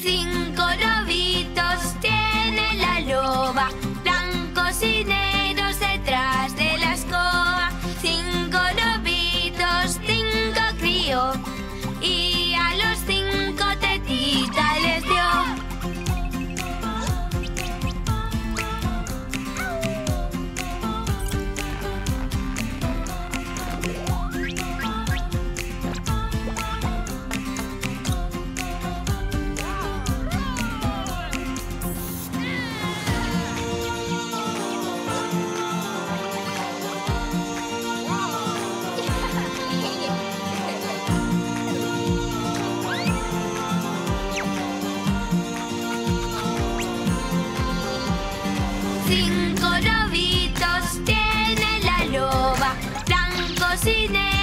thing familia autobús.